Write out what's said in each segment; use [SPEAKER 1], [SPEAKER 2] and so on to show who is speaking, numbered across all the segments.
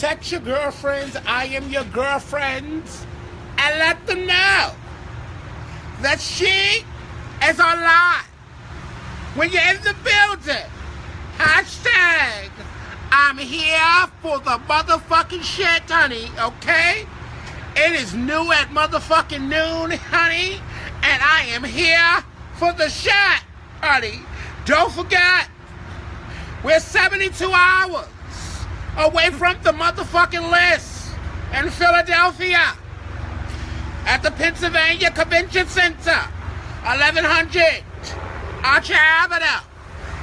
[SPEAKER 1] text your girlfriends, I am your girlfriend, and let them know that she is alive. When you're in the building, hashtag, I'm here for the motherfucking shit, honey, okay? It is new at motherfucking noon, honey, and I am here for the shot, honey. Don't forget, we're 72 hours away from the motherfucking list in Philadelphia at the Pennsylvania Convention Center, 1100 Archer Avenue.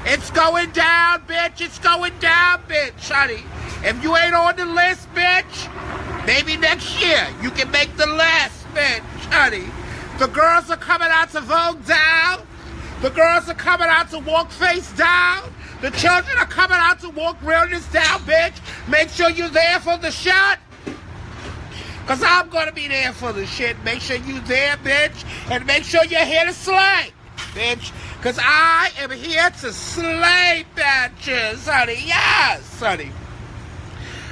[SPEAKER 1] It's going down, bitch. It's going down, bitch, honey. If you ain't on the list, bitch, maybe next year you can make the list, bitch, honey. The girls are coming out to Vogue down. The girls are coming out to walk face down. The children are coming out to walk around this town, bitch. Make sure you're there for the shot. Cause I'm gonna be there for the shit. Make sure you there, bitch. And make sure you're here to slay, bitch. Cause I am here to slay bitches, honey. Yes, honey.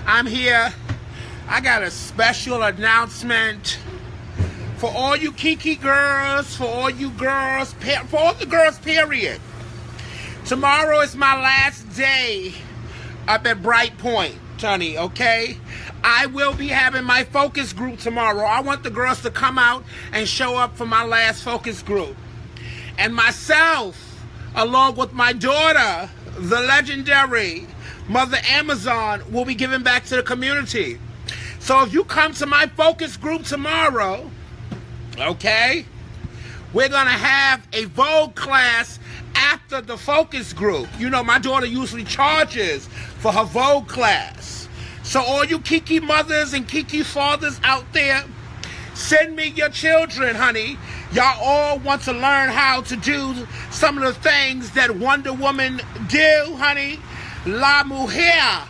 [SPEAKER 1] I'm here. I got a special announcement for all you Kiki girls, for all you girls, for all the girls, period. Tomorrow is my last day up at Bright Point, Tony, okay? I will be having my focus group tomorrow. I want the girls to come out and show up for my last focus group. And myself, along with my daughter, the legendary Mother Amazon, will be giving back to the community. So if you come to my focus group tomorrow, okay, we're going to have a Vogue class after the focus group. You know, my daughter usually charges for her Vogue class. So, all you Kiki mothers and Kiki fathers out there, send me your children, honey. Y'all all want to learn how to do some of the things that Wonder Woman do, honey. La Mujer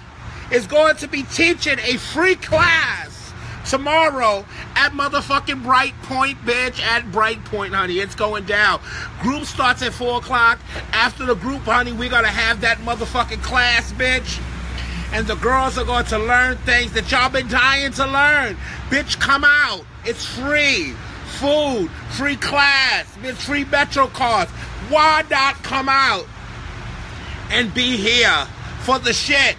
[SPEAKER 1] is going to be teaching a free class tomorrow at motherfucking Bright Point, bitch. At Bright Point, honey. It's going down. Group starts at 4 o'clock. After the group, honey, we're going to have that motherfucking class, bitch. And the girls are going to learn things that y'all been dying to learn. Bitch, come out. It's free. Food, free class, bitch, free Metro cards. Why not come out and be here for the shit?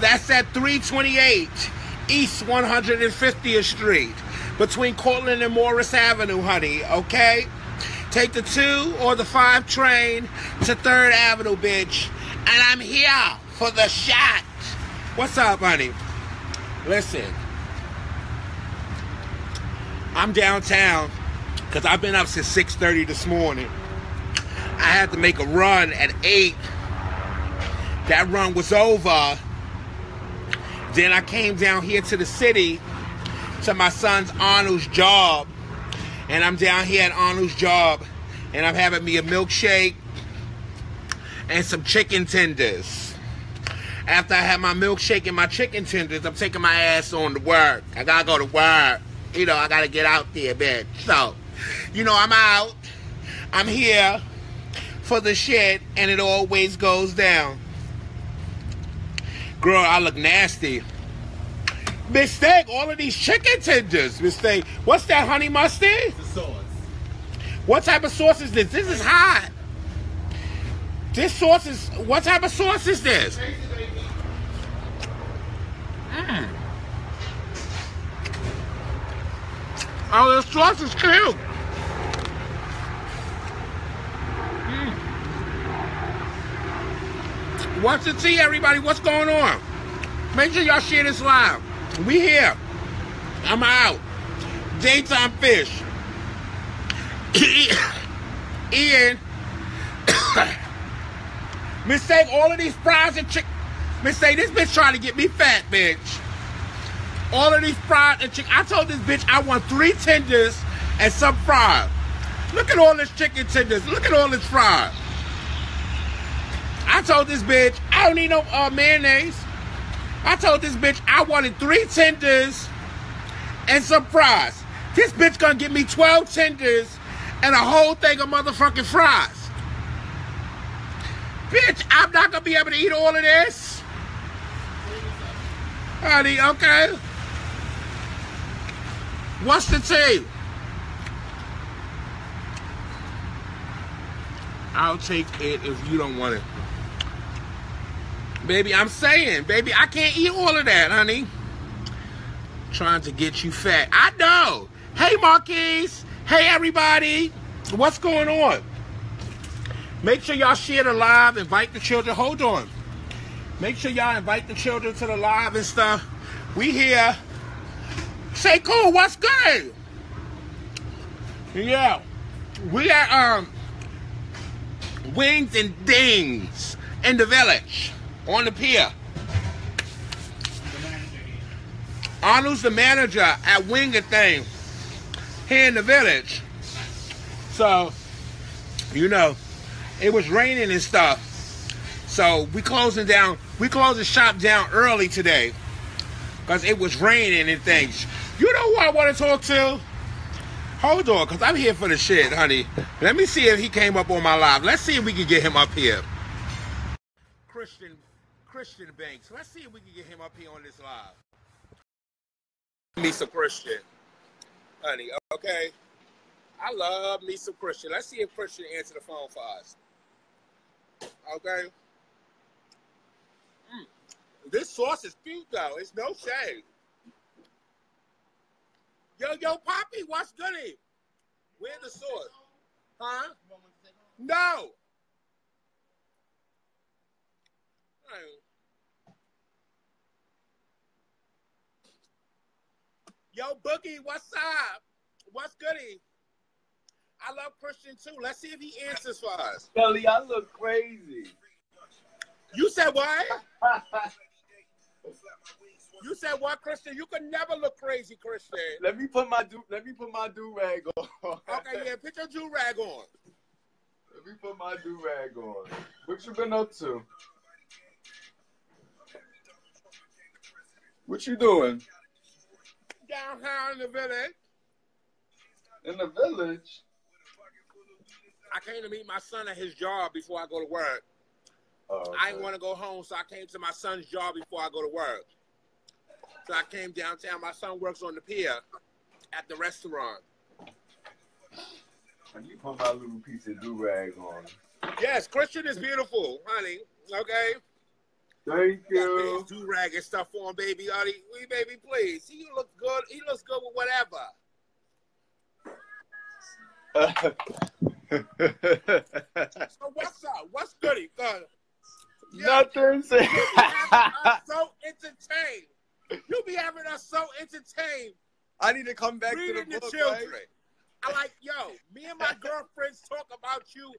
[SPEAKER 1] That's at 328 East 150th Street between Courtlandt and Morris Avenue, honey, okay? Take the 2 or the 5 train to 3rd Avenue, bitch. And I'm here for the shot. What's up, honey? Listen. I'm downtown because I've been up since 6.30 this morning. I had to make a run at 8. That run was over then I came down here to the city to my son's Arnold's job. And I'm down here at Arnold's job. And I'm having me a milkshake and some chicken tenders. After I have my milkshake and my chicken tenders, I'm taking my ass on to work. I gotta go to work. You know, I gotta get out there, bitch. So, you know, I'm out. I'm here for the shit, and it always goes down. Girl, I look nasty. Mistake, all of these chicken tenders. Mistake. What's that, honey mustard?
[SPEAKER 2] The sauce.
[SPEAKER 1] What type of sauce is this? This is hot. This sauce is. What type of sauce is this? Mm. Oh, the sauce is cute. What's the tea, everybody? What's going on? Make sure y'all share this live. We here. I'm out. Daytime fish. Ian. Mistake all of these fries and chicken. Mistake this bitch trying to get me fat, bitch. All of these fries and chicken. I told this bitch I want three tenders and some fries. Look at all this chicken tenders. Look at all this fries. I told this bitch I don't need no uh, mayonnaise. I told this bitch I wanted three tenders and some fries. This bitch gonna give me 12 tenders and a whole thing of motherfucking fries. Bitch, I'm not gonna be able to eat all of this. Honey, okay? What's the tea? I'll take it if you don't want it. Baby, I'm saying, baby, I can't eat all of that, honey. Trying to get you fat. I know. Hey, Marquise. Hey, everybody. What's going on? Make sure y'all share the live. Invite the children. Hold on. Make sure y'all invite the children to the live and stuff. We here. Say cool. What's good? Yeah. We are um wings and dings in the village on the pier. Arnold's the manager at Wing and Thing here in the village. So, you know, it was raining and stuff. So we closing down, we closed the shop down early today. Because it was raining and things. You know who I want to talk to? Hold on, because I'm here for the shit, honey. Let me see if he came up on my live. Let's see if we can get him up here. Christian Christian Banks. Let's see if we can get him up here on this live. Me some Christian. Honey, okay. I love me some Christian. Let's see if Christian answer the phone for us. Okay. Mm. This sauce is cute though. It's no shade. Yo, yo, Poppy, what's goody? Where's the sauce? Huh? No. Yo, Boogie, what's up? What's goody? I love Christian too. Let's see if he answers for us.
[SPEAKER 2] Kelly, I look crazy.
[SPEAKER 1] You said what? you said what, Christian? You could never look crazy, Christian.
[SPEAKER 2] Let me put my do. Let me put my do rag on.
[SPEAKER 1] okay, yeah, put your do rag on.
[SPEAKER 2] Let me put my do rag on. What you been up to? What you doing?
[SPEAKER 1] Downtown in the village.
[SPEAKER 2] In the village.
[SPEAKER 1] I came to meet my son at his job before I go to work.
[SPEAKER 2] Oh, okay.
[SPEAKER 1] I didn't want to go home, so I came to my son's job before I go to work. So I came downtown. My son works on the pier at the restaurant.
[SPEAKER 2] And you put my little piece of do rag on.
[SPEAKER 1] Yes, Christian is beautiful, honey. Okay.
[SPEAKER 2] Thank you.
[SPEAKER 1] Do rag and stuff on, baby. Honey, we baby, please. He looks good. He looks good with whatever. so what's up? What's goody? Good.
[SPEAKER 2] Nothing.
[SPEAKER 1] You be having us so entertained. You be having us so entertained.
[SPEAKER 2] I need to come back
[SPEAKER 1] reading
[SPEAKER 2] to the, book,
[SPEAKER 1] children.
[SPEAKER 2] Right?
[SPEAKER 1] I like, yo, me and my girlfriends talk about you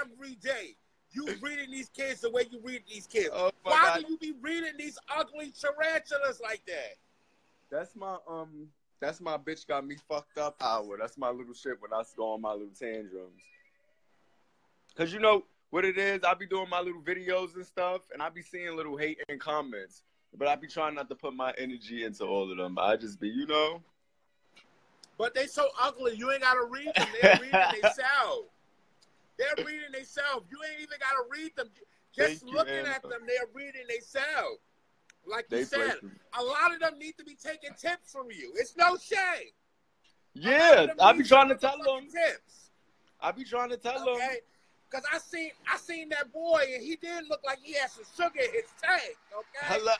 [SPEAKER 1] every day. You reading these kids the way you read these kids.
[SPEAKER 2] Oh my
[SPEAKER 1] Why
[SPEAKER 2] God.
[SPEAKER 1] do you be reading these ugly tarantulas like that?
[SPEAKER 2] That's my um. That's my bitch got me fucked up hour. That's my little shit when I go on my little tantrums. Cause you know what it is. I be doing my little videos and stuff, and I be seeing little hate and comments. But I be trying not to put my energy into all of them. I just be, you know.
[SPEAKER 1] But they so ugly, you ain't gotta read them. They're reading themselves. They're reading themselves. You ain't even gotta read them. Just
[SPEAKER 2] Thank
[SPEAKER 1] looking
[SPEAKER 2] Anna.
[SPEAKER 1] at them, they're reading themselves. Like you
[SPEAKER 2] They
[SPEAKER 1] said,
[SPEAKER 2] play-
[SPEAKER 1] a lot of them need to be taking tips from you. It's no shame.
[SPEAKER 2] Yeah, I be trying to tell them.
[SPEAKER 1] tips.
[SPEAKER 2] I be trying to tell them.
[SPEAKER 1] Cause I seen I seen that boy and he did look like he had some sugar in his tank. Okay.
[SPEAKER 2] Hello.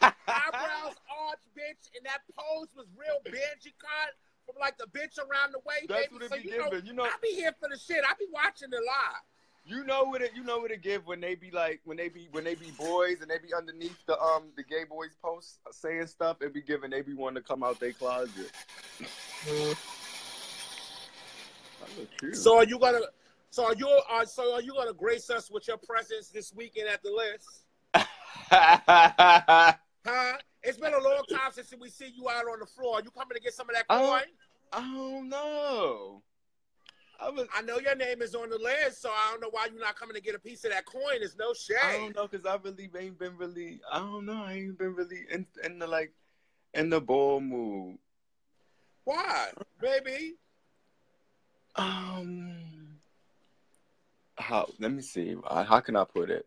[SPEAKER 1] Eyebrows arch, bitch, and that pose was real Benji cut from like the bitch around the way,
[SPEAKER 2] That's
[SPEAKER 1] baby.
[SPEAKER 2] what it
[SPEAKER 1] so
[SPEAKER 2] be
[SPEAKER 1] you know,
[SPEAKER 2] you know.
[SPEAKER 1] I be here for the shit. I be watching the live.
[SPEAKER 2] You know what it you know what it give when they be like when they be when they be boys and they be underneath the um the gay boys post saying stuff it be giving they be wanting to come out their closet. I look cute.
[SPEAKER 1] So are you gonna? So are you? Uh, so are you gonna grace us with your presence this weekend at the list? Huh? It's been a long time since we see you out on the floor. You coming to get some of that
[SPEAKER 2] Oh.
[SPEAKER 1] coin?
[SPEAKER 2] don't know. I was
[SPEAKER 1] I know your name is on the list, so I don't know why you're not coming to get a piece of that coin. It's no shame.
[SPEAKER 2] I don't know because I really ain't been really I don't know I ain't been really in in the like in the ball mood.
[SPEAKER 1] Why, baby?
[SPEAKER 2] Um, how? Let me see. How can I put it?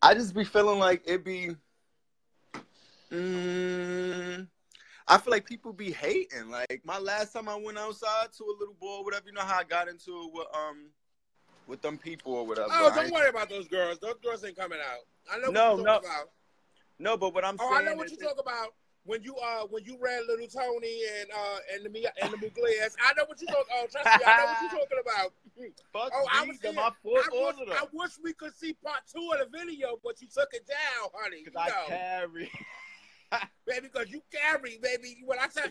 [SPEAKER 2] I just be feeling like it be. Mm, I feel like people be hating. Like my last time I went outside to a little boy, whatever. You know how I got into it with um with them people or whatever.
[SPEAKER 1] Oh, don't worry about those girls. Those girls ain't coming out. I know
[SPEAKER 2] No,
[SPEAKER 1] what you're
[SPEAKER 2] no.
[SPEAKER 1] talking about.
[SPEAKER 2] No, but what I'm
[SPEAKER 1] Oh,
[SPEAKER 2] saying
[SPEAKER 1] I know what you talk about when you uh when you ran little Tony and uh and the and the Muglias. I know what you talk. Oh, trust me, I know what you're talking about.
[SPEAKER 2] fuck
[SPEAKER 1] Oh, I was
[SPEAKER 2] them
[SPEAKER 1] here.
[SPEAKER 2] my foot,
[SPEAKER 1] I
[SPEAKER 2] all
[SPEAKER 1] wish,
[SPEAKER 2] of them.
[SPEAKER 1] I wish we could see part two of the video, but you took it down, honey.
[SPEAKER 2] Cause I
[SPEAKER 1] know,
[SPEAKER 2] carry.
[SPEAKER 1] baby, because you carry, baby. When I tell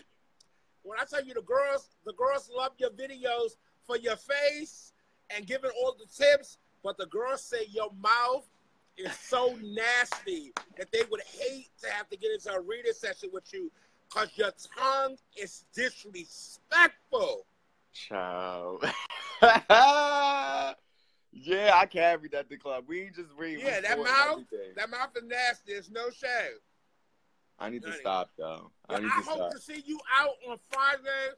[SPEAKER 1] when I tell you the girls, the girls love your videos for your face and giving all the tips, but the girls say your mouth is so nasty that they would hate to have to get into a reading session with you because your tongue is disrespectful.
[SPEAKER 2] Ciao. yeah, I carried at the club. We just read.
[SPEAKER 1] Yeah, that mouth, that mouth is nasty. It's no shame.
[SPEAKER 2] I need to stop though. I need
[SPEAKER 1] I
[SPEAKER 2] to
[SPEAKER 1] hope
[SPEAKER 2] stop.
[SPEAKER 1] to see you out on Friday.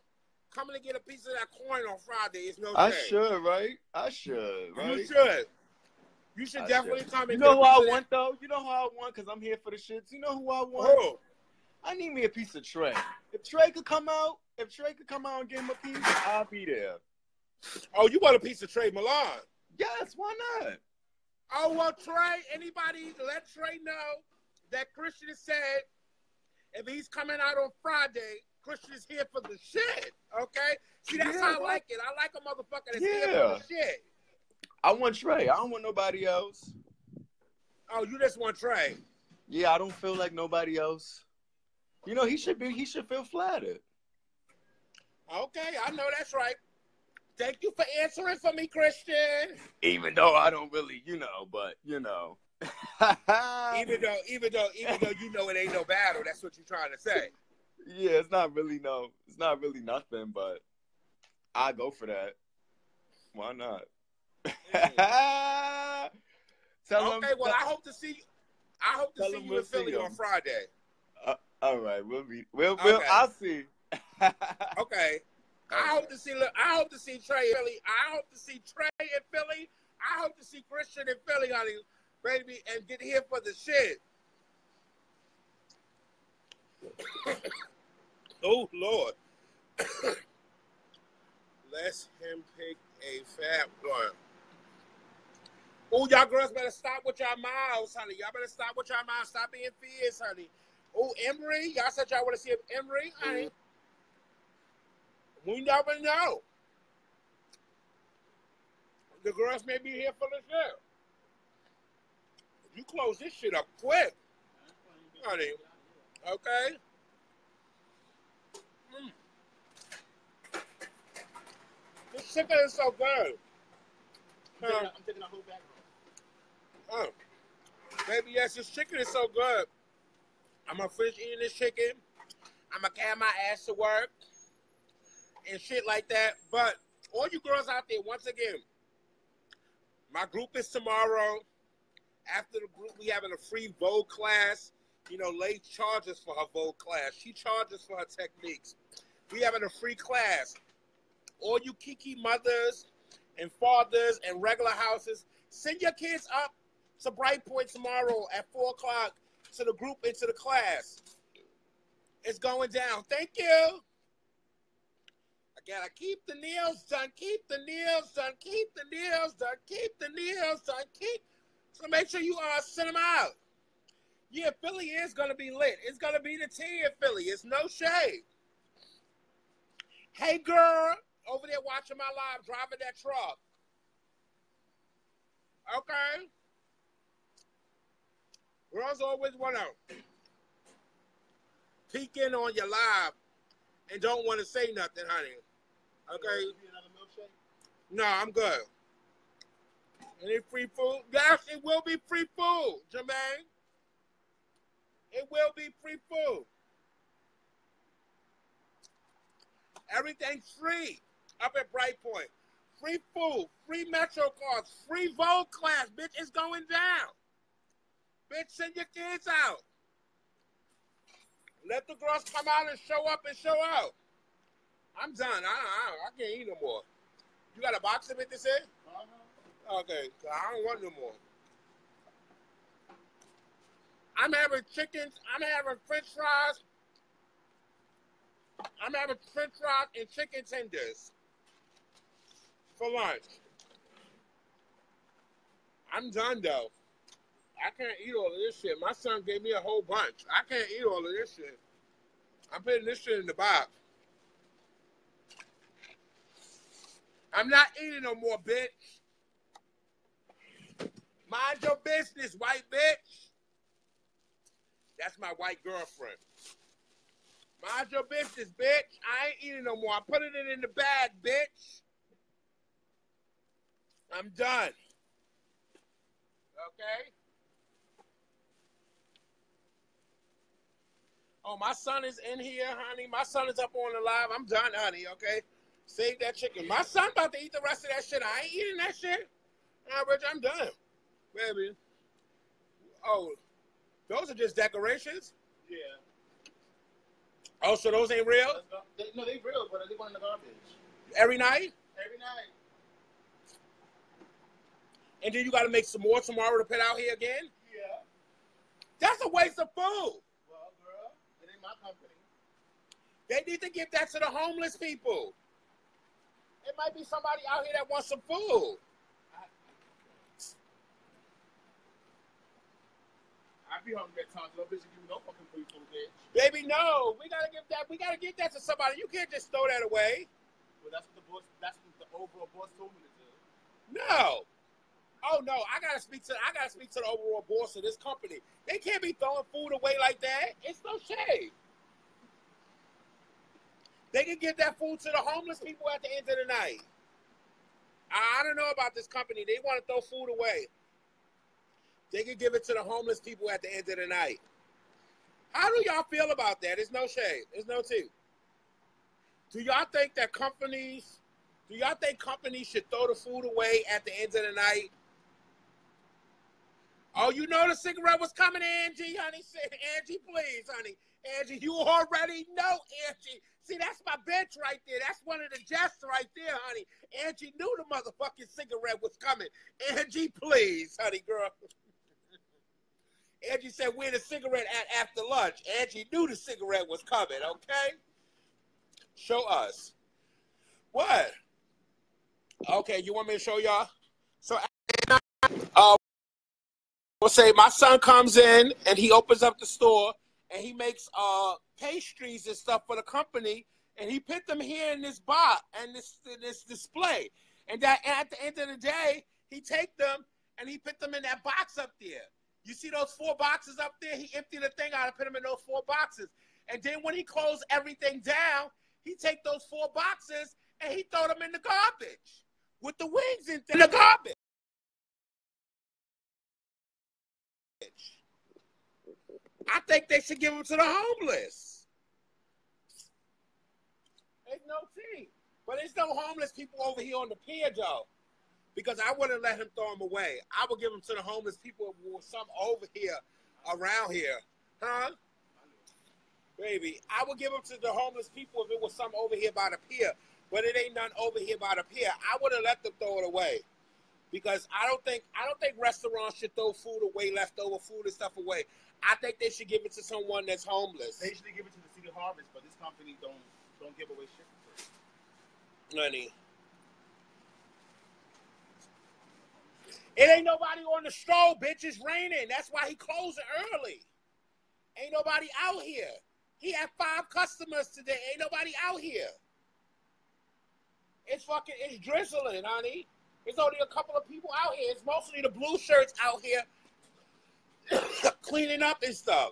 [SPEAKER 1] Coming to get a piece of that coin on Friday. It's no
[SPEAKER 2] I should, right? I should, right?
[SPEAKER 1] You should. You should
[SPEAKER 2] I
[SPEAKER 1] definitely
[SPEAKER 2] should.
[SPEAKER 1] come
[SPEAKER 2] You know who I want though? You know who I want? Cause I'm here for the shits. You know who I want?
[SPEAKER 1] Who?
[SPEAKER 2] I need me a piece of Trey. If Trey could come out, if Trey could come out and give him a piece, I'll be there.
[SPEAKER 1] Oh, you want a piece of Trey Milan?
[SPEAKER 2] Yes, why not?
[SPEAKER 1] Oh well, Trey. Anybody let Trey know that Christian said if he's coming out on Friday, Christian's here for the shit. Okay. See, that's
[SPEAKER 2] Yeah,
[SPEAKER 1] how I
[SPEAKER 2] what?
[SPEAKER 1] like it. I like a motherfucker that's here for the shit.
[SPEAKER 2] I want Trey. I don't want nobody else.
[SPEAKER 1] Oh, you just want Trey.
[SPEAKER 2] Yeah, I don't feel like nobody else. You know, he should be. He should feel flattered.
[SPEAKER 1] Okay, I know that's right. Thank you for answering for me, Christian.
[SPEAKER 2] Even though I don't really, you know, but you know.
[SPEAKER 1] Even though, even though, even though you know it ain't no battle, that's what you're trying to say.
[SPEAKER 2] yeah, it's not really no. It's not really nothing, but I go for that. Why not?
[SPEAKER 1] Okay, well, I hope to see you. I hope to see you
[SPEAKER 2] we'll
[SPEAKER 1] in Philly on. Friday.
[SPEAKER 2] Uh, all right, we'll be. We'll. we'll
[SPEAKER 1] Okay.
[SPEAKER 2] I'll see.
[SPEAKER 1] Okay. I hope to see. Look, I hope to see Trey in Philly. I hope to see Trey in Philly. I hope to see Christian in Philly, honey, baby, and get here for the shit. oh Lord. Let him pick a fat one. Oh, y'all girls better stop with y'all mouths, honey. Y'all better stop with y'all mouths. Stop being fierce, honey. Oh, Emery, y'all said y'all want to see Emery, honey. Mm-hmm. We never know. The girls may be here for the show. You close this shit up quick, honey. Okay. Mm. This chicken is so good.
[SPEAKER 3] I'm taking, a, I'm taking a whole bag.
[SPEAKER 1] Oh, baby, yes, this chicken is so good. I'm gonna finish eating this chicken. I'm gonna carry my ass to work and shit like that. But all you girls out there, once again, my group is tomorrow. After the group, we having a free Vogue class. You know, Lay charges for her Vogue class. She charges for her techniques. We having a free class. All you Kiki mothers and fathers and regular houses, send your kids up to Bright Point tomorrow at four o'clock to the group into the class. It's going down. Thank you. I gotta keep the nails done, keep the nails done, keep the nails done, keep the nails done, keep. So make sure you uh send them out. Yeah, Philly is gonna be lit. It's gonna be the tea in Philly. It's no shade. Hey girl, over there watching my live, driving that truck. Okay. Girls always want to peek in on your live and don't want to say nothing, honey. Okay.
[SPEAKER 3] Give me another milkshake.
[SPEAKER 1] No, I'm good. Any free food? Yes, it will be free food, Jermaine. It will be free food. Everything's free up at Bright Point. Free food, free Metro cards, free Vogue class. Bitch, it's going down. Bitch, send your kids out. Let the girls come out and show up and show out. I'm done. I, I, I can't eat no more. You got a box of it to say? Okay, I don't want no more. I'm having chickens. I'm having French fries I'm having french fries and chicken tenders for lunch. I'm done though. I can't eat all of this shit. My son gave me a whole bunch. I can't eat all of this shit. I'm putting this shit in the box. I'm not eating no more, bitch. Mind your business, white bitch. That's my white girlfriend. Mind your business, bitch. I ain't eating no more. I'm putting it in the bag, bitch. I'm done. Okay? Oh, my son is in here, honey. My son is up on the live. I'm done, honey, okay? Save that chicken. My son about to eat the rest of that shit. I ain't eating that shit. All right, Rich, I'm done. Baby. Oh, those are just decorations?
[SPEAKER 3] Yeah.
[SPEAKER 1] Oh, so those ain't real?
[SPEAKER 3] They, no, they real, but they want in the garbage.
[SPEAKER 1] Every night?
[SPEAKER 3] Every night.
[SPEAKER 1] And then you got to make some more tomorrow to put out here again?
[SPEAKER 3] Yeah.
[SPEAKER 1] That's a waste of food.
[SPEAKER 3] Well, girl, it ain't my company.
[SPEAKER 1] They need to give that to the homeless people. It might be somebody out here that wants some food.
[SPEAKER 3] I be hungry at times. No bitch give me no fucking food bitch.
[SPEAKER 1] Baby, no. We gotta give that. We gotta give that to somebody. You can't just throw that away.
[SPEAKER 3] Well, that's what the boss. That's what the overall boss told me to do.
[SPEAKER 1] No. Oh no, I gotta speak to. I gotta speak to the overall boss of this company. They can't be throwing food away like that. It's no shade. They can give that food to the homeless people at the end of the night. I I don't know about this company. They want to throw food away. They can give it to the homeless people at the end of the night. How do y'all feel about that? There's no shade. There's no tea. Do y'all think that companies, do y'all think companies should throw the food away at the end of the night? Oh, you know the cigarette was coming, Angie, honey. Angie, please, honey. Angie, you already know, Angie. See, that's my bitch right there. That's one of the jests right there, honey. Angie knew the motherfucking cigarette was coming. Angie, please, honey, girl. Angie said, where the cigarette at after lunch? Angie knew the cigarette was coming, okay? Show us. What? Okay, you want me to show y'all? So, uh, we'll say my son comes in and he opens up the store and he makes uh pastries and stuff for the company and he put them here in this box and this this display. And that at the end of the day, he take them and he put them in that box up there. You see those four boxes up there? He emptied the thing out and put them in those four boxes. And then when he closed everything down, he take those four boxes and he throw them in the garbage with the wings in in the garbage. I think they should give them to the homeless. There's no tea. But there's no homeless people over here on the pier, though. Because I wouldn't let him throw them away. I would give them to the homeless people were some over here, around here. Huh? Baby, I would give them to the homeless people if it was some over here by the pier. But it ain't none over here by the pier. I would have let them throw it away. Because I don't think I don't think restaurants should throw food away, leftover food and stuff away. I think they should give it to someone that's homeless.
[SPEAKER 3] They should give it to the city harvest, but this company don't don't give away shit for free.
[SPEAKER 1] Honey. It ain't nobody on the stroll, bitch. It's raining. That's why he closing early. Ain't nobody out here. He had five customers today. Ain't nobody out here. It's fucking, it's drizzling, honey. There's only a couple of people out here. It's mostly the blue shirts out here cleaning up and stuff.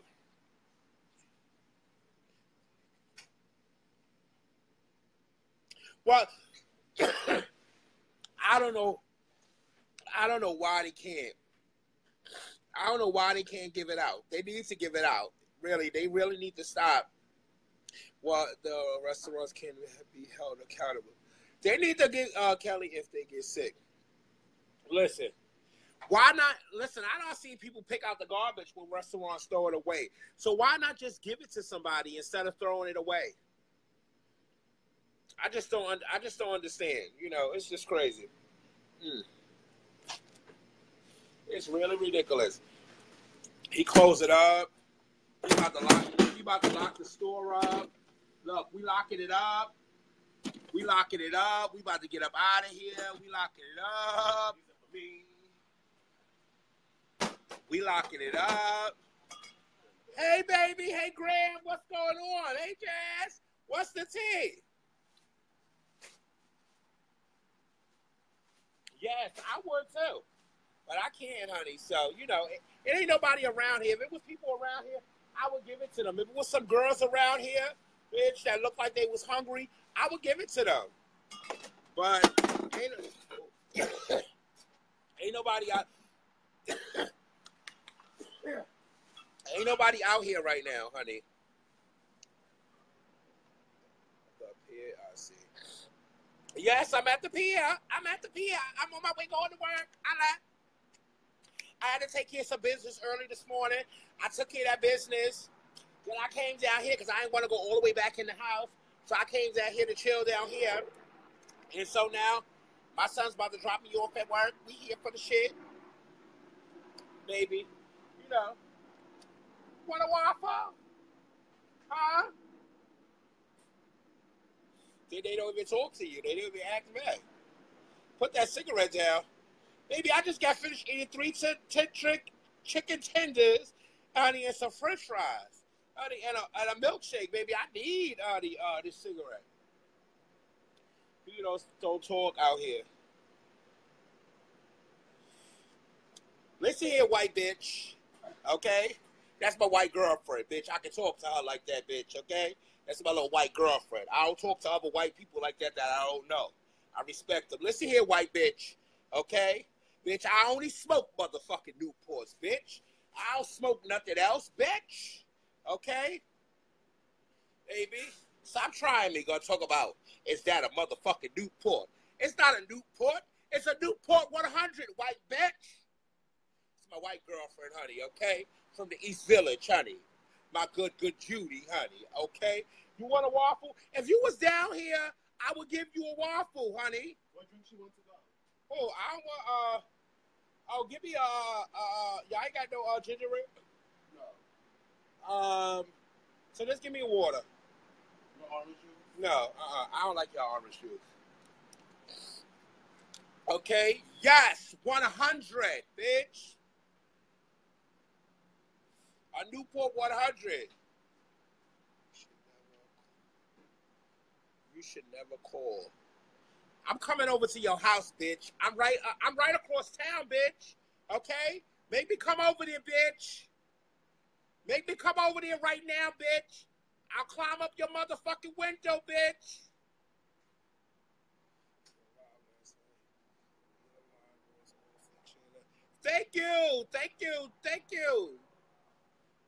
[SPEAKER 1] Well, I don't know. I don't know why they can't. I don't know why they can't give it out. They need to give it out. Really, they really need to stop. Well, the restaurants can be held accountable. They need to get uh, Kelly if they get sick. Listen, why not? Listen, I don't see people pick out the garbage when restaurants throw it away. So why not just give it to somebody instead of throwing it away? I just don't. I just don't understand. You know, it's just crazy. Mm. It's really ridiculous. He closed it up. He about to lock. He about to lock the store up. Look, we locking it up. We locking it up. We about to get up out of here. We locking it up. We locking it up. Hey, baby. Hey, Graham. What's going on? Hey, Jazz. What's the tea? Yes, I would too. But I can't, honey. So, you know, it, it ain't nobody around here. If it was people around here, I would give it to them. If it was some girls around here, bitch, that looked like they was hungry, I would give it to them. But ain't, ain't nobody out ain't nobody out here right now, honey. I see. Yes, I'm at the pier. I'm at the pier. I'm on my way going to work. I like. I had to take care of some business early this morning. I took care of that business. Then I came down here because I didn't want to go all the way back in the house. So I came down here to chill down here. And so now my son's about to drop me off at work. We here for the shit. Maybe. You know. Want a waffle? Huh? They, they don't even talk to you. They don't even act back. Put that cigarette down. Maybe I just got finished eating three t- trick chicken tenders, honey, and some French fries, honey, and a, and a milkshake. Baby, I need the uh, this cigarette. You know, don't talk out here. Listen here, white bitch. Okay, that's my white girlfriend, bitch. I can talk to her like that, bitch. Okay, that's my little white girlfriend. I don't talk to other white people like that that I don't know. I respect them. Listen here, white bitch. Okay, bitch. I only smoke motherfucking Newports, bitch. I don't smoke nothing else, bitch. Okay, baby. Stop trying me. Gonna talk about is that a motherfucking Newport? It's not a Newport. It's a Newport 100, white bitch. It's my white girlfriend, honey. Okay, from the East Village, honey. My good, good Judy, honey. Okay. You want a waffle? If you was down here, I would give you a waffle, honey.
[SPEAKER 3] What drink she?
[SPEAKER 1] Oh, I want uh oh give me uh uh y'all ain't got no uh ginger ale?
[SPEAKER 3] No.
[SPEAKER 1] Um so just give me water.
[SPEAKER 3] No orange juice?
[SPEAKER 1] No, uh-uh. I don't like your orange juice. Okay, yes, 100, bitch. A Newport 100. You should never call. I'm coming over to your house, bitch. I'm right. Uh, I'm right across town, bitch. Okay, make me come over there, bitch. Make me come over there right now, bitch. I'll climb up your motherfucking window, bitch. Thank you, thank you, thank you,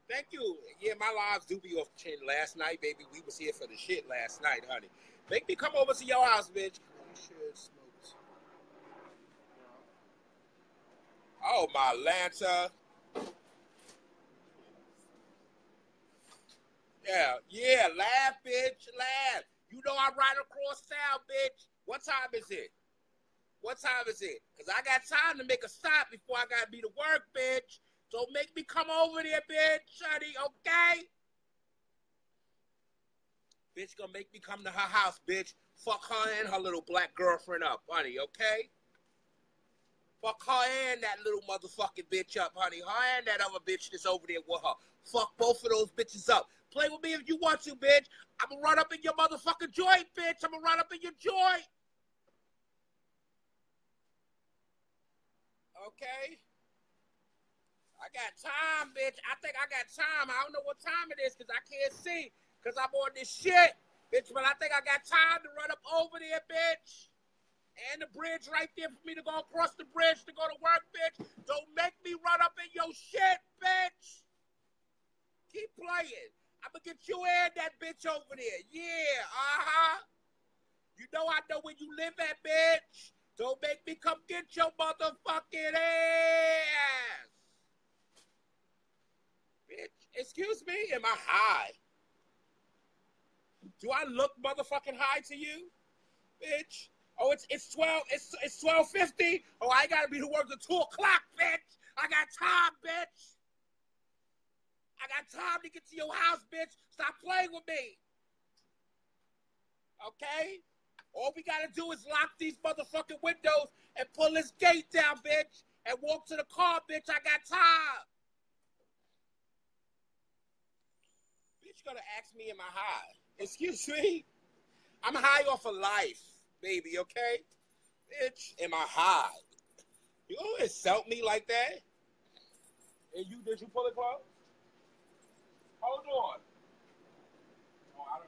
[SPEAKER 1] thank you. Yeah, my lives do be off the chain. Last night, baby, we was here for the shit last night, honey. Make me come over to your house, bitch. Should smoke. Oh my Lanta. Yeah, yeah, laugh, bitch, laugh. You know I ride across town, bitch. What time is it? What time is it? Cause I got time to make a stop before I gotta be to work, bitch. Don't make me come over there, bitch, honey, okay? Bitch gonna make me come to her house, bitch. Fuck her and her little black girlfriend up, honey, okay? Fuck her and that little motherfucking bitch up, honey. Her and that other bitch that's over there with her. Fuck both of those bitches up. Play with me if you want to, bitch. I'ma run up in your motherfucking joint, bitch. I'ma run up in your joint. Okay? I got time, bitch. I think I got time. I don't know what time it is because I can't see because I'm on this shit, bitch. But I think I got time to run up over there, bitch. And the bridge right there for me to go across the bridge to go to work, bitch. Don't make me run up in your shit, bitch. Keep playing. I'm gonna get you and that bitch over there. Yeah, uh-huh. You know I know where you live at, bitch. Don't make me come get your motherfucking ass. Bitch, excuse me, am I high? Do I look motherfucking high to you? Bitch. Oh, it's it's twelve. It's it's twelve fifty. Oh, I gotta be to work at two o'clock, bitch. I got time, bitch. I got time to get to your house, bitch. Stop playing with me. Okay? All we gotta do is lock these motherfucking windows and pull this gate down, bitch, and walk to the car, bitch. I got time. Bitch, gonna ask me, am I high? Excuse me? I'm high off of life, baby, okay? Bitch, am I high? You gonna insult me like that? And you, did you pull it close? Hold on. Oh.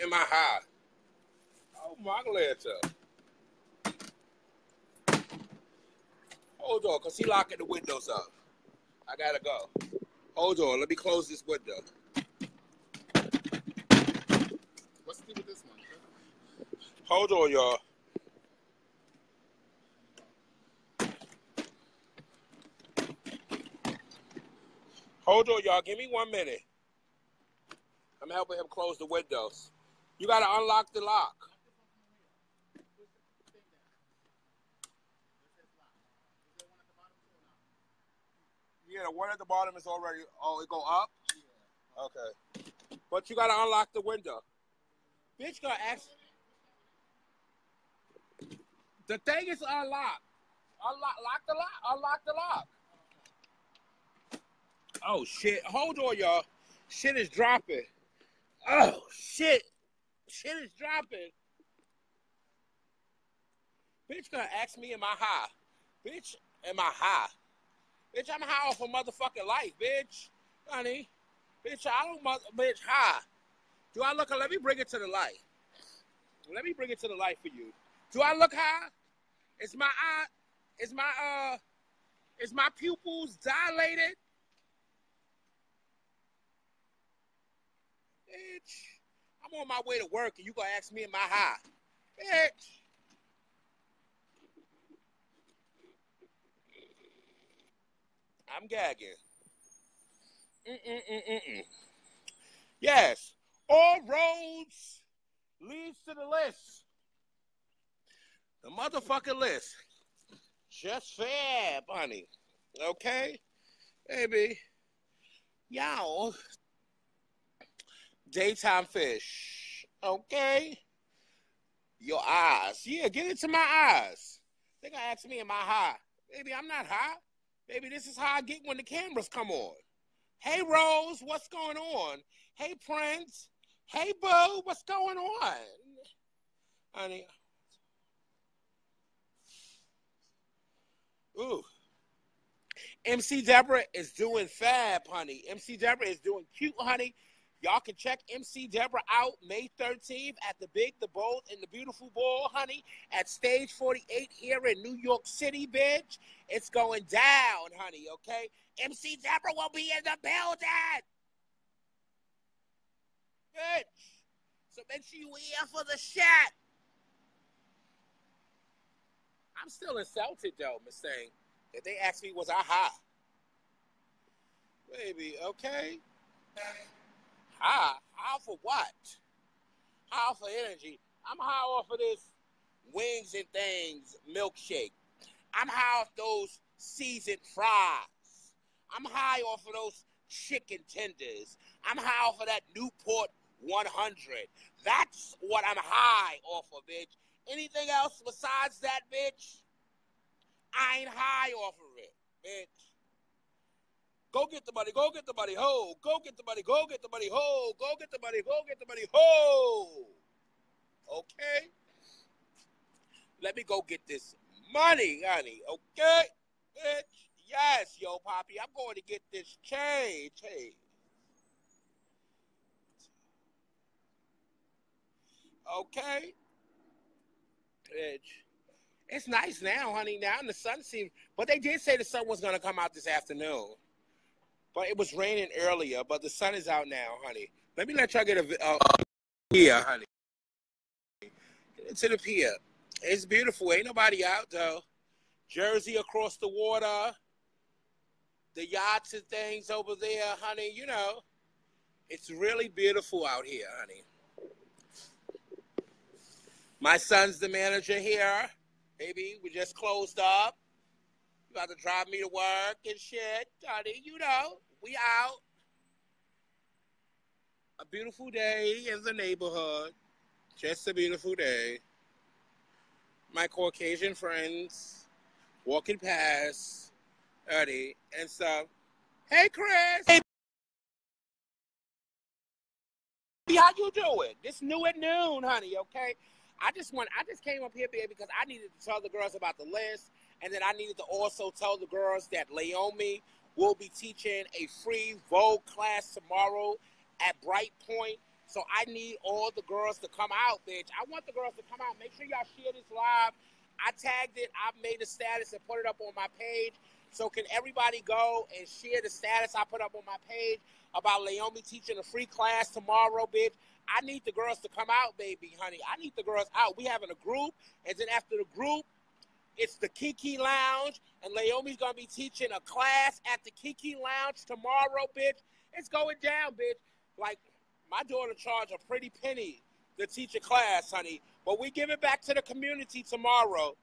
[SPEAKER 1] Am I high? Oh, my letter. Hold on, because he locking the windows up. I gotta go. Hold on, let me close this window.
[SPEAKER 3] What's the deal with this one?
[SPEAKER 1] Hold on, y'all. Hold on, y'all. Give me one minute. I'm helping him close the windows. You gotta unlock the lock. Yeah, the one at the bottom is already. Oh, it go up. Okay, but you gotta unlock the window. Bitch, gonna ask. The thing is unlocked. Unlock, lock the lock. Unlock the lock. Oh shit! Hold on, y'all. Shit is dropping. Oh shit! Shit is dropping. Bitch gonna ask me, am I high? Bitch, am I high? Bitch, I'm high off a motherfucking life, bitch. Honey. Bitch, I don't mother bitch high. Do I look let me bring it to the light. Let me bring it to the light for you. Do I look high? Is my eye is my uh is my pupils dilated? Bitch, I'm on my way to work and you gonna ask me am I high? Bitch. I'm gagging. Mm-mm-mm-mm-mm. Yes, all roads leads to the list. The motherfucking list. Just fair, bunny. Okay? Baby. Y'all. Daytime fish. Okay? Your eyes. Yeah, get into my eyes. They gonna ask me, am I high? Baby, I'm not high. Baby, this is how I get when the cameras come on. Hey, Rose, what's going on? Hey, Prince. Hey, Boo, what's going on? Honey. Ooh. MC Deborah is doing fab, honey. MC Deborah is doing cute, honey. Y'all can check MC Deborah out May 13th at the Big, the Bold, and the Beautiful Ball, honey, at Stage 48 here in New York City, bitch. It's going down, honey, okay? MC Deborah will be in the building. Bitch. So make sure you here for the shot. I'm still insulted, though, Miss Thing, that they asked me, was I high? Baby, okay? High? High for what? High for energy. I'm high off of this wings and things milkshake. I'm high off those seasoned fries. I'm high off of those chicken tenders. I'm high off of that Newport 100. That's what I'm high off of, bitch. Anything else besides that, bitch? I ain't high off of it, bitch. Go get the money, go get the money, ho. Go get the money, go get the money, ho. Go get the money, go get the money, ho. Okay? Let me go get this money, honey. Okay? Bitch. Yes, yo, Poppy. I'm going to get this change. Hey. Okay? Bitch. It's nice now, honey. Now the sun seems, but they did say the sun was gonna come out this afternoon. But it was raining earlier. But the sun is out now, honey. Let me let y'all get a uh, pier, honey. To the pier. It's beautiful. Ain't nobody out though. Jersey across the water. The yachts and things over there, honey. You know, it's really beautiful out here, honey. My son's the manager here. Baby, we just closed up. About to drive me to work and shit, honey. You know, we out. a beautiful day in the neighborhood. Just a beautiful day. My Caucasian friends walking past, Eddie, and stuff. Hey, Chris. Hey, how you doing? This new at noon, honey. Okay. I just want. I just came up here, baby, because I needed to tell the girls about the list, and then I needed to also tell the girls that Leomi will be teaching a free Vogue class tomorrow at Bright Point. So I need all the girls to come out, bitch. I want the girls to come out. Make sure y'all share this live. I tagged it. I made a status and put it up on my page. So can everybody go and share the status I put up on my page about Leomi teaching a free class tomorrow, bitch? I need the girls to come out, baby, honey. I need the girls out. We having a group, and then after the group, it's the Kiki Lounge, and Leomi's gonna be teaching a class at the Kiki Lounge tomorrow, bitch. It's going down, bitch. Like my daughter charge a pretty penny to teach a class, honey. But we give it back to the community tomorrow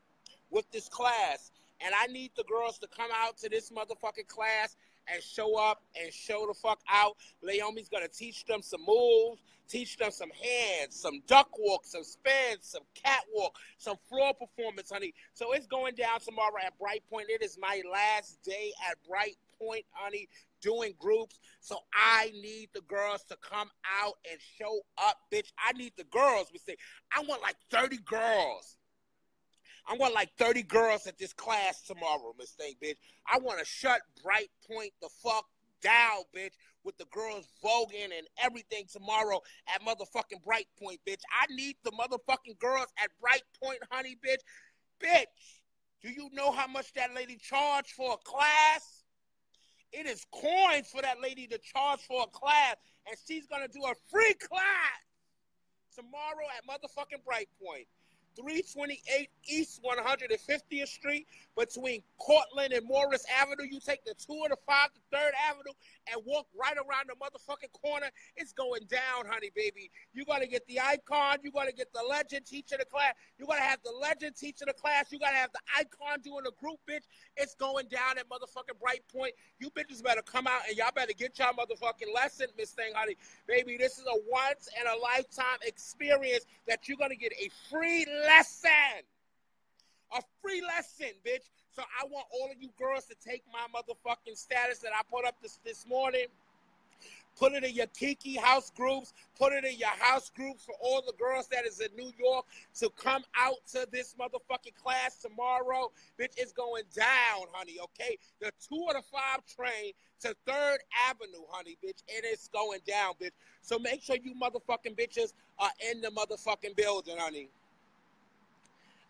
[SPEAKER 1] with this class. And I need the girls to come out to this motherfucking class and show up and show the fuck out. Leomi's gonna teach them some moves, teach them some hands, some duck walk, some spins, some catwalk, some floor performance, honey. So it's going down tomorrow at Bright Point. It is my last day at Bright Point, honey, doing groups. So I need the girls to come out and show up, bitch. I need the girls. We say, I want like 30 girls. I want like 30 girls at this class tomorrow, Miss Thing, bitch. I want to shut Bright Point the fuck down, bitch, with the girls voguing and everything tomorrow at motherfucking Bright Point, bitch. I need the motherfucking girls at Bright Point, honey, bitch. Bitch, do you know how much that lady charged for a class? It is coins for that lady to charge for a class, and she's gonna do a free class tomorrow at motherfucking Bright Point. 328 East 150th Street between Courtlandt and Morris Avenue. You take the two or the five to third Avenue and walk right around the motherfucking corner. It's going down, honey, baby. You gotta get the icon. You gotta get the legend teaching the class. You gotta have the legend teaching the class. You gotta have the icon doing the group, bitch. It's going down at motherfucking Bright Point. You bitches better come out and y'all better get y'all motherfucking lesson, Miss Thing, honey. Baby, this is a once in a lifetime experience that you're gonna get a free lesson. A free lesson, bitch. So I want all of you girls to take my motherfucking status that I put up this, this morning. Put it in your Kiki house groups. Put it in your house groups for all the girls that is in New York to come out to this motherfucking class tomorrow. Bitch, it's going down, honey, okay? The two of the five train to Third Avenue, honey, bitch, and it's going down, bitch. So make sure you motherfucking bitches are in the motherfucking building, honey.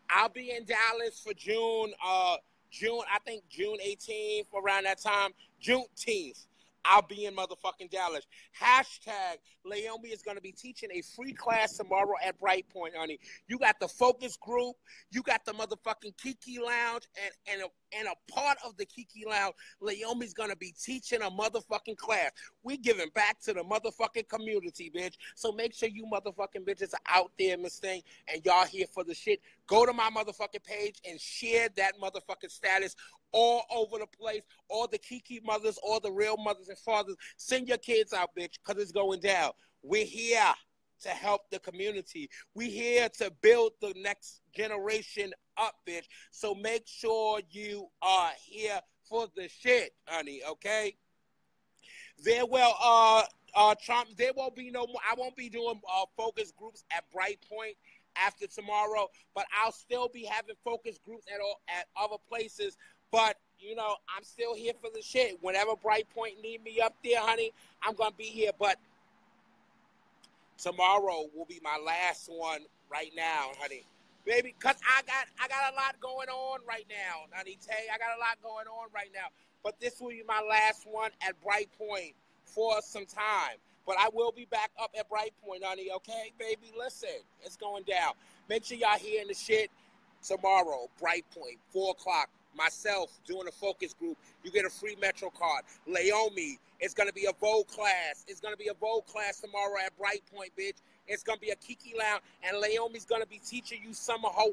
[SPEAKER 1] I'll be in Dallas for June, uh, June, I think June 18th, around that time, Juneteenth. I'll be in motherfucking Dallas. Hashtag Leomi is going to be teaching a free class tomorrow at Bright Point, honey. You got the focus group, you got the motherfucking Kiki Lounge, and and a, and a part of the Kiki Lounge, Leomi's going to be teaching a motherfucking class. We giving back to the motherfucking community, bitch. So make sure you motherfucking bitches are out there, Miss Thing, and y'all here for the shit. Go to my motherfucking page and share that motherfucking status all over the place. All the Kiki mothers, all the real mothers and fathers, send your kids out, bitch, because it's going down. We're here to help the community. We're here to build the next generation up, bitch. So make sure you are here for the shit, honey, okay? There will uh uh Trump there won't be no more I won't be doing uh focus groups at Bright Point after tomorrow, but I'll still be having focus groups at all at other places but you know, I'm still here for the shit. Whenever Bright Point need me up there, honey, I'm gonna be here. But tomorrow will be my last one right now, honey. Baby, cause I got I got a lot going on right now, honey Tay. I got a lot going on right now. But this will be my last one at Bright Point for some time. But I will be back up at Bright Point, honey. Okay, baby. Listen, it's going down. Make sure y'all hearing the shit tomorrow. Bright Point, four o'clock myself doing a focus group. You get a free Metro card. Laomi, it's gonna be a Vogue class. It's gonna be a Vogue class tomorrow at Bright Point, bitch. It's gonna be a Kiki Lounge, and Laomi's gonna be teaching you some of her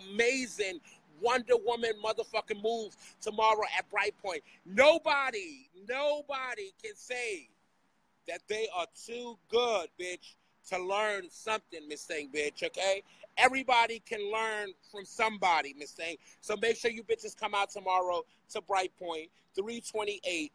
[SPEAKER 1] amazing Wonder Woman motherfucking moves tomorrow at Bright Point. Nobody, nobody can say that they are too good, bitch, to learn something, Miss Thing, bitch, okay? Everybody can learn from somebody, Miss Thing. So make sure you bitches come out tomorrow to Bright Point, 328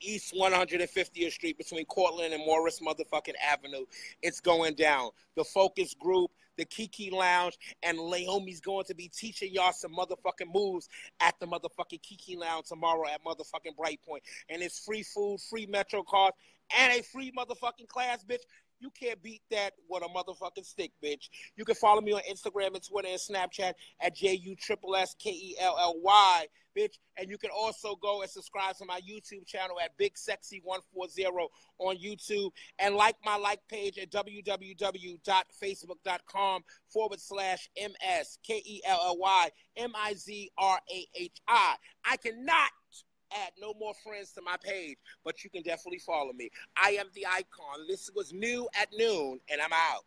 [SPEAKER 1] East 150th Street between Courtlandt and Morris motherfucking Avenue. It's going down. The focus group, the Kiki Lounge, and Laomi's going to be teaching y'all some motherfucking moves at the motherfucking Kiki Lounge tomorrow at motherfucking Bright Point. And it's free food, free Metro cards, and a free motherfucking class, bitch. You can't beat that with a motherfucking stick, bitch. You can follow me on Instagram and Twitter and Snapchat at J U Triple S K E L L Y, bitch. And you can also go and subscribe to my YouTube channel at Big Sexy 140 on YouTube and like my like page at www.facebook.com forward slash M S K E L L Y M I Z R A H I. I cannot add no more friends to my page, but you can definitely follow me. I am the icon. This was new at noon, and I'm out.